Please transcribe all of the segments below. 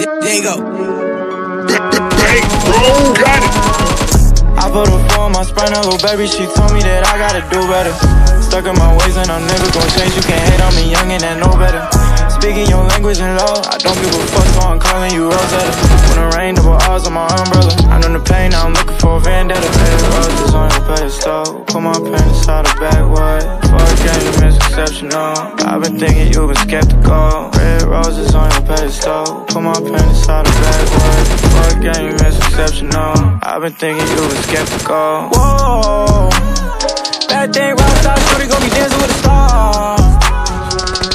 There you go. I put her phone, my spine, a little baby. She told me that I gotta do better. Stuck in my ways and I'm never gonna change. You can't hate on me, young and I know better. Speaking your language and low, I don't give a fuck, so I'm calling you Rosetta. When the rain, double R's on my umbrella. I know the pain, now I'm looking for a vendetta. Hey, roses on your pedestal. Put my pants out of backward. Fuck, ain't misconception, no. I've been thinking you been skeptical. Red put my pen inside the backwood. Fuck game, misconceptional. I've been thinking you've been skeptical. Whoa, bad thing, rockstar, shorty gon' be dancing with a star.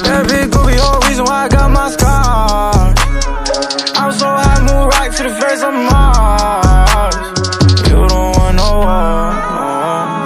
That big goofy, whole reason why I got my scar. I'm so high, move right to the face of Mars. You don't want no war.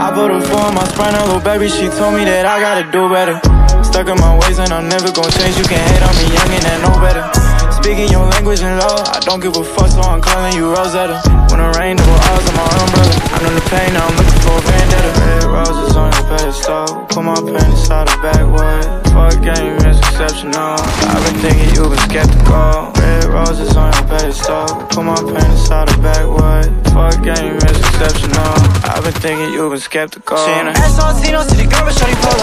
I put a four on my spine, little baby, she told me that I gotta do better. Stuck in my ways and I'm never gonna change. You can't hate on me, young and I know better. Speaking your language in love, I don't give a fuck, so I'm calling you Rosetta. When it rain, double R's on my umbrella. I know the pain, now I'm looking for a vendetta. Red roses on your pedestal, put my pen inside the backwood. Fuck game, misconceptional. I've been thinking you've been skeptical. Red roses on your pedestal, put my pen inside the backwood. Fuck game, misconceptional. I've been thinking you've been skeptical. She in a ass on Tino, city girl, but shawty pull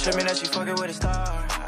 showed me that she fucking with a star.